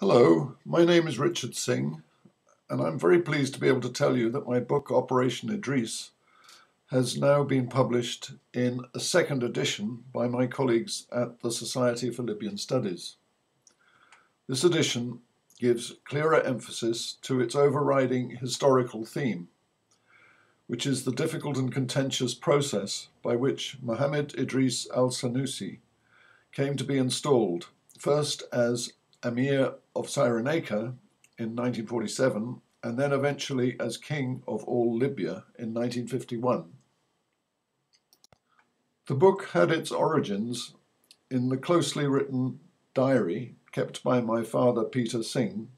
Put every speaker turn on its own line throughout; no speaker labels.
Hello, my name is Richard Synge, and I'm very pleased to be able to tell you that my book Operation Idris has now been published in a second edition by my colleagues at the Society for Libyan Studies. This edition gives clearer emphasis to its overriding historical theme, which is the difficult and contentious process by which Mohammed Idris al-Sanusi came to be installed, first as Emir of Cyrenaica in 1947, and then eventually as King of all Libya in 1951. The book had its origins in the closely written diary kept by my father Peter Synge,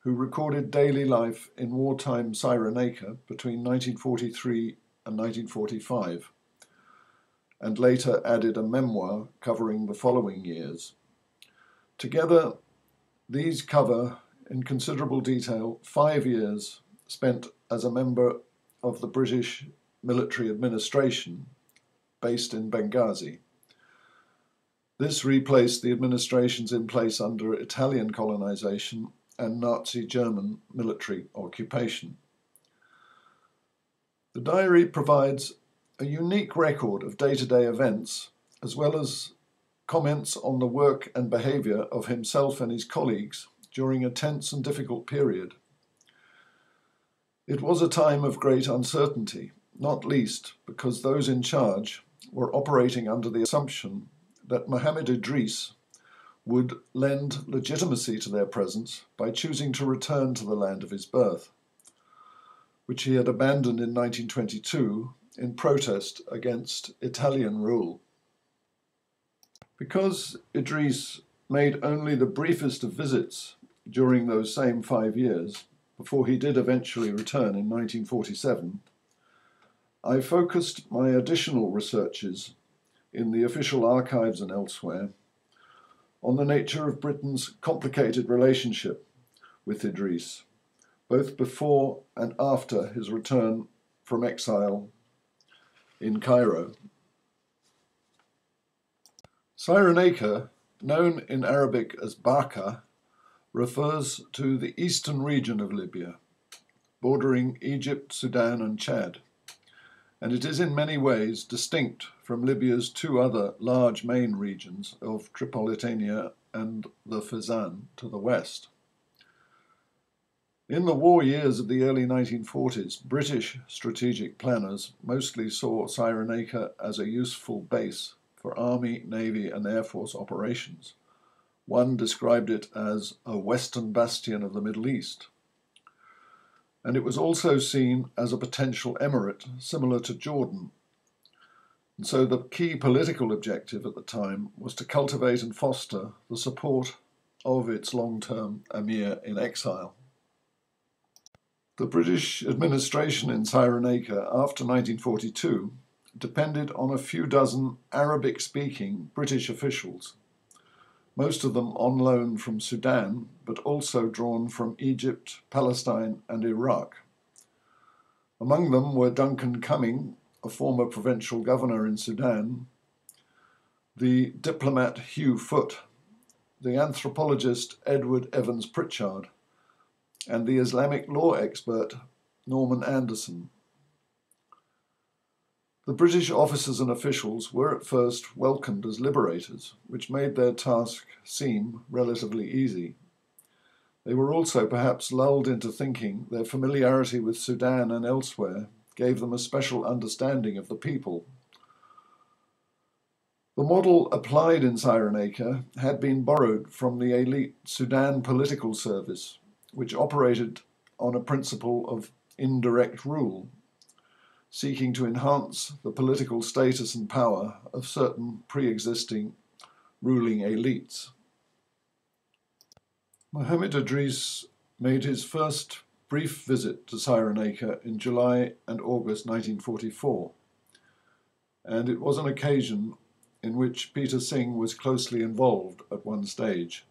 who recorded daily life in wartime Cyrenaica between 1943 and 1945, and later added a memoir covering the following years. Together, these cover, in considerable detail, five years spent as a member of the British military administration based in Benghazi. This replaced the administrations in place under Italian colonization and Nazi German military occupation. The diary provides a unique record of day to day events, as well as comments on the work and behaviour of himself and his colleagues during a tense and difficult period. It was a time of great uncertainty, not least because those in charge were operating under the assumption that Mohammed Idris would lend legitimacy to their presence by choosing to return to the land of his birth, which he had abandoned in 1922 in protest against Italian rule. Because Idris made only the briefest of visits during those same five years, before he did eventually return in 1947, I focused my additional researches in the official archives and elsewhere on the nature of Britain's complicated relationship with Idris, both before and after his return from exile in Cairo Cyrenaica, known in Arabic as Barca, refers to the eastern region of Libya, bordering Egypt, Sudan, and Chad, and it is in many ways distinct from Libya's two other large main regions of Tripolitania and the Fezzan to the west. In the war years of the early 1940s, British strategic planners mostly saw Cyrenaica as a useful base for Army, Navy, and Air Force operations. One described it as a western bastion of the Middle East. And it was also seen as a potential emirate similar to Jordan. And so the key political objective at the time was to cultivate and foster the support of its long term emir in exile. The British administration in Cyrenaica after 1942 depended on a few dozen Arabic speaking British officials, most of them on loan from Sudan, but also drawn from Egypt, Palestine, and Iraq. Among them were Duncan Cumming, a former provincial governor in Sudan, the diplomat Hugh Foot, the anthropologist Edward Evans Pritchard, and the Islamic law expert Norman Anderson. The British officers and officials were at first welcomed as liberators, which made their task seem relatively easy. They were also perhaps lulled into thinking their familiarity with Sudan and elsewhere gave them a special understanding of the people. The model applied in Cyrenaica had been borrowed from the elite Sudan political service, which operated on a principle of indirect rule seeking to enhance the political status and power of certain pre existing ruling elites. Mohammed Idris made his first brief visit to Cyrenaica in July and August 1944, and it was an occasion in which Peter Synge was closely involved at one stage,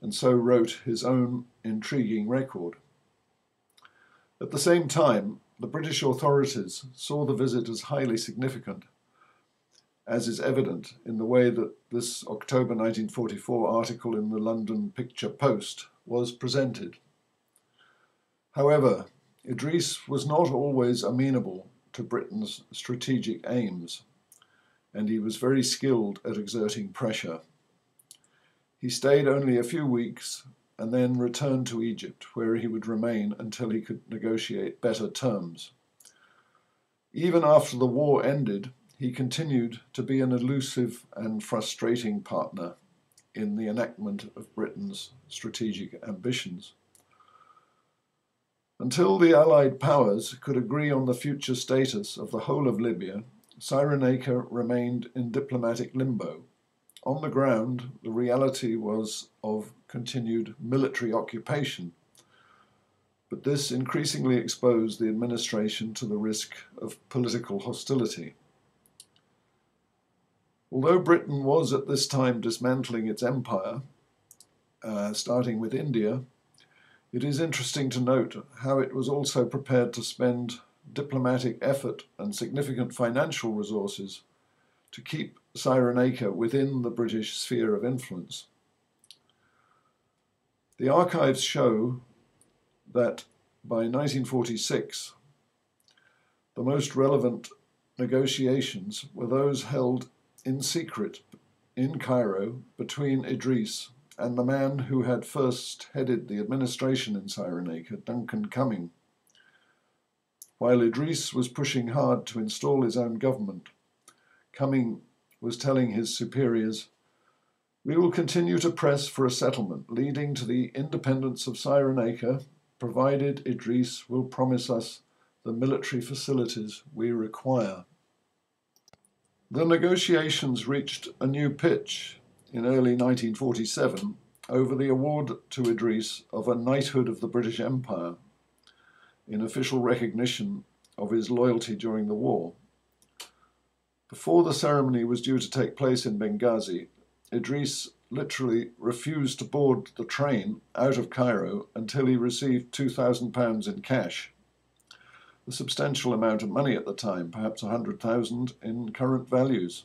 and so wrote his own intriguing record. At the same time, the British authorities saw the visit as highly significant as is evident in the way that this October 1944 article in the London Picture Post was presented. However, Idris was not always amenable to Britain's strategic aims, and he was very skilled at exerting pressure. He stayed only a few weeks and then returned to Egypt, where he would remain until he could negotiate better terms. Even after the war ended, he continued to be an elusive and frustrating partner in the enactment of Britain's strategic ambitions. Until the Allied powers could agree on the future status of the whole of Libya, Cyrenaica remained in diplomatic limbo. On the ground, the reality was of continued military occupation but this increasingly exposed the administration to the risk of political hostility. Although Britain was at this time dismantling its empire, uh, starting with India, it is interesting to note how it was also prepared to spend diplomatic effort and significant financial resources to keep Cyrenaica within the British sphere of influence. The archives show that by 1946, the most relevant negotiations were those held in secret in Cairo between Idris and the man who had first headed the administration in Cyrenaica, Duncan Cumming. While Idris was pushing hard to install his own government, Cumming was telling his superiors, We will continue to press for a settlement leading to the independence of Cyrenaica provided Idris will promise us the military facilities we require. The negotiations reached a new pitch in early 1947 over the award to Idris of a knighthood of the British Empire in official recognition of his loyalty during the war. Before the ceremony was due to take place in Benghazi, Idris literally refused to board the train out of Cairo until he received £2,000 in cash. A substantial amount of money at the time, perhaps 100,000 in current values.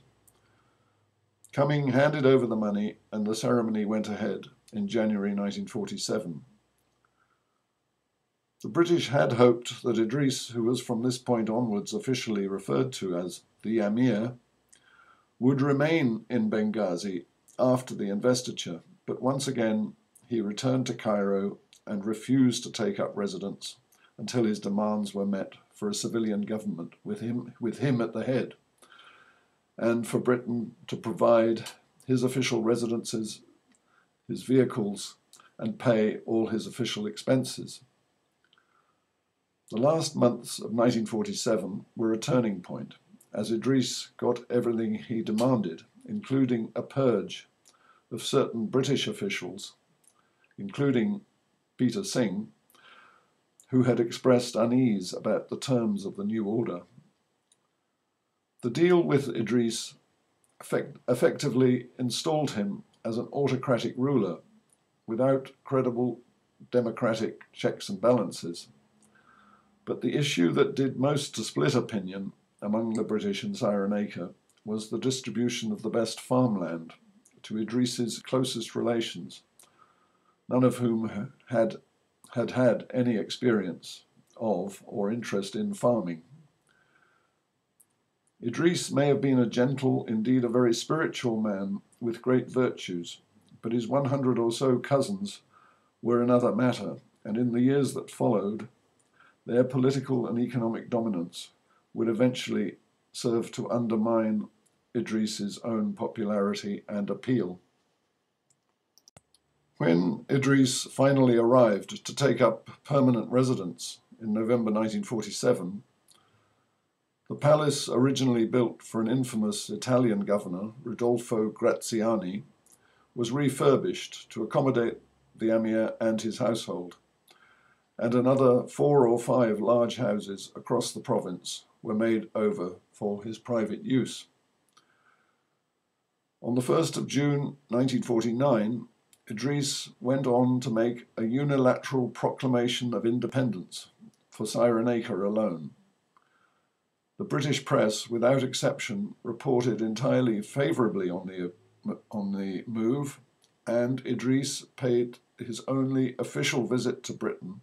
Cumming handed over the money and the ceremony went ahead in January 1947. The British had hoped that Idris, who was from this point onwards officially referred to as the Amir, would remain in Benghazi after the investiture, but once again he returned to Cairo and refused to take up residence until his demands were met for a civilian government with him, with him at the head, and for Britain to provide his official residences, his vehicles, and pay all his official expenses. The last months of 1947 were a turning point, as Idris got everything he demanded including a purge of certain British officials, including Peter Synge, who had expressed unease about the terms of the new order. The deal with Idris effect effectively installed him as an autocratic ruler without credible democratic checks and balances. But the issue that did most to split opinion among the British in Cyrenaica was the distribution of the best farmland to Idris's closest relations, none of whom had had, had any experience of or interest in farming. Idris may have been a gentle, indeed a very spiritual man with great virtues, but his 100 or so cousins were another matter, and in the years that followed, their political and economic dominance would eventually serve to undermine Idris's own popularity and appeal. When Idris finally arrived to take up permanent residence in November 1947, the palace originally built for an infamous Italian governor, Rodolfo Graziani, was refurbished to accommodate the emir and his household, and another four or five large houses across the province were made over for his private use. On the 1st of June 1949, Idris went on to make a unilateral proclamation of independence for Cyrenaica alone. The British press, without exception, reported entirely favourably on the, on the move, and Idris paid his only official visit to Britain.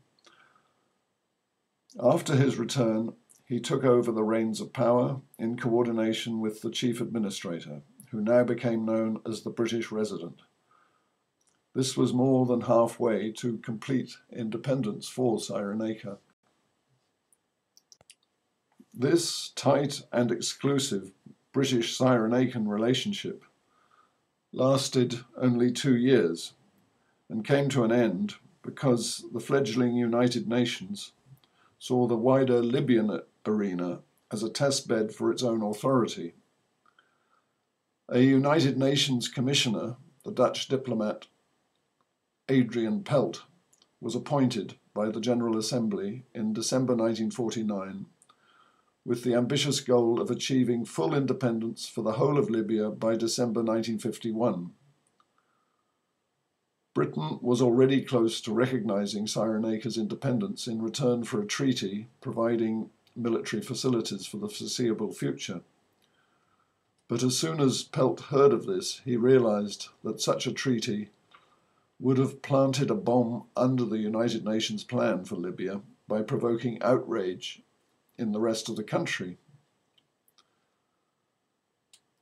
After his return, he took over the reins of power in coordination with the chief administrator, who now became known as the British resident. This was more than halfway to complete independence for Cyrenaica. This tight and exclusive British Cyrenaican relationship lasted only two years and came to an end because the fledgling United Nations saw the wider Libyan arena as a testbed for its own authority. A United Nations commissioner, the Dutch diplomat Adrian Pelt, was appointed by the General Assembly in December 1949 with the ambitious goal of achieving full independence for the whole of Libya by December 1951. Britain was already close to recognizing Cyrenaica's independence in return for a treaty providing military facilities for the foreseeable future. But as soon as Pelt heard of this, he realized that such a treaty would have planted a bomb under the United Nations plan for Libya by provoking outrage in the rest of the country.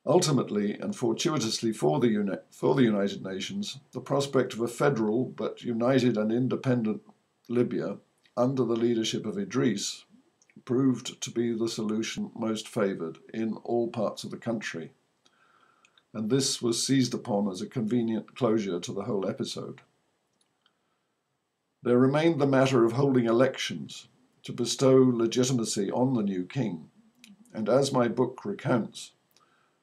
Ultimately, and fortuitously for the, uni- for the United Nations, the prospect of a federal but united and independent Libya under the leadership of Idris proved to be the solution most favoured in all parts of the country. And this was seized upon as a convenient closure to the whole episode. There remained the matter of holding elections to bestow legitimacy on the new king, and as my book recounts,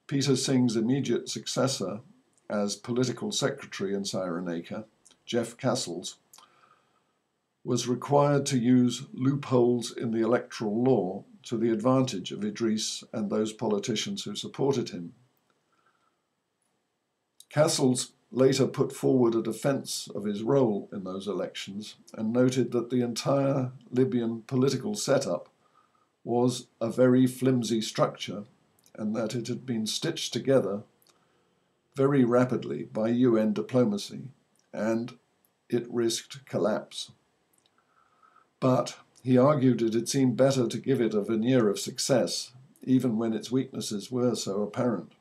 Peter Synge's immediate successor as political secretary in Cyrenaica, Jeff Castles, was required to use loopholes in the electoral law to the advantage of Idris and those politicians who supported him. Castles later put forward a defense of his role in those elections and noted that the entire Libyan political setup was a very flimsy structure and that it had been stitched together very rapidly by UN diplomacy and it risked collapse. But he argued it had seemed better to give it a veneer of success, even when its weaknesses were so apparent.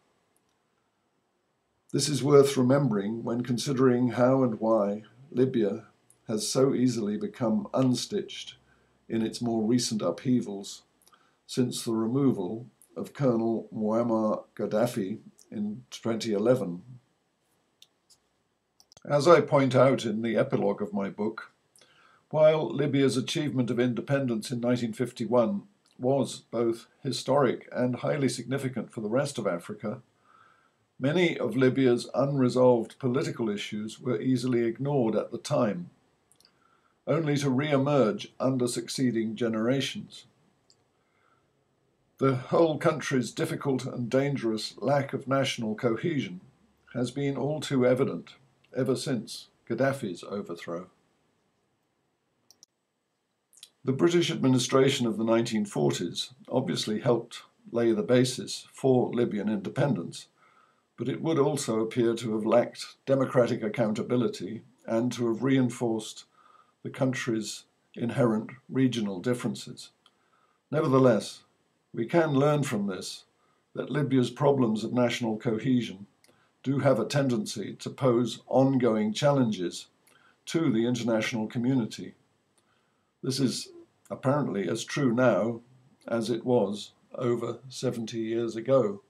This is worth remembering when considering how and why Libya has so easily become unstitched in its more recent upheavals since the removal of Colonel Muammar Gaddafi in 2011. As I point out in the epilogue of my book, while Libya's achievement of independence in 1951 was both historic and highly significant for the rest of Africa, many of Libya's unresolved political issues were easily ignored at the time, only to re emerge under succeeding generations. The whole country's difficult and dangerous lack of national cohesion has been all too evident ever since Gaddafi's overthrow. The British administration of the 1940s obviously helped lay the basis for Libyan independence, but it would also appear to have lacked democratic accountability and to have reinforced the country's inherent regional differences. Nevertheless, we can learn from this that Libya's problems of national cohesion do have a tendency to pose ongoing challenges to the international community. This is apparently as true now as it was over 70 years ago.